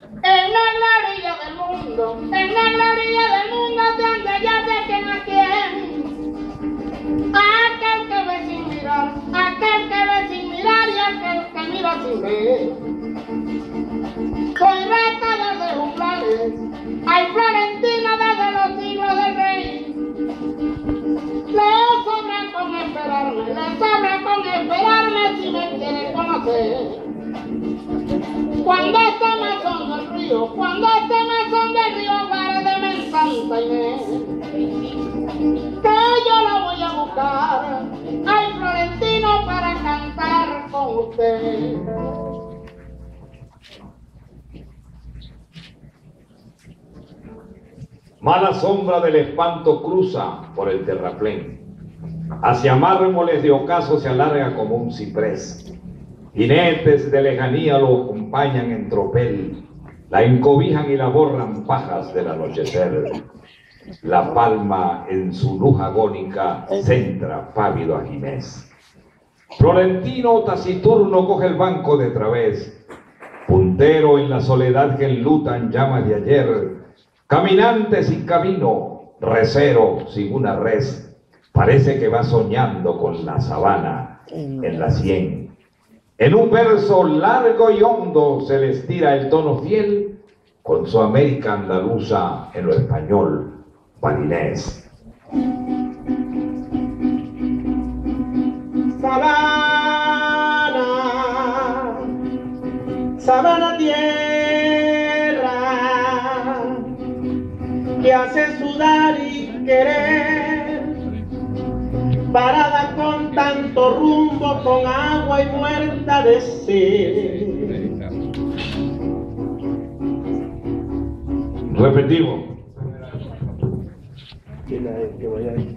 En la orilla del mundo, en la orilla del mundo donde ya sé que no quién. Aquel que ve sin mirar, aquel que ve sin mirar y aquel que mira sin ver. Soy rata de umbrales, al florentino desde los siglos del rey. Le sobra con esperarme, le sobra con esperarme si me quiere conocer. Cuando este cuando este mesón del río guárdeme en Santa Inés, que yo la voy a buscar al Florentino para cantar con usted. Mala sombra del espanto cruza por el terraplén. Hacia mármoles de ocaso se alarga como un ciprés. Jinetes de lejanía lo acompañan en tropel, la encobijan y la borran pajas del anochecer. La palma en su luz agónica centra pávido a Ginés. Florentino taciturno coge el banco de través, puntero en la soledad que enlutan llamas de ayer, caminante sin camino, recero sin una res, parece que va soñando con la sabana en la sien. En un verso largo y hondo se le estira el tono fiel con su América andaluza en lo español, palinés. Sabana, sabana tierra, que hace sudar y querer, parada con tanto rumbo, con agua y muerta de sed. Repetimos. Que la- que vaya ahí.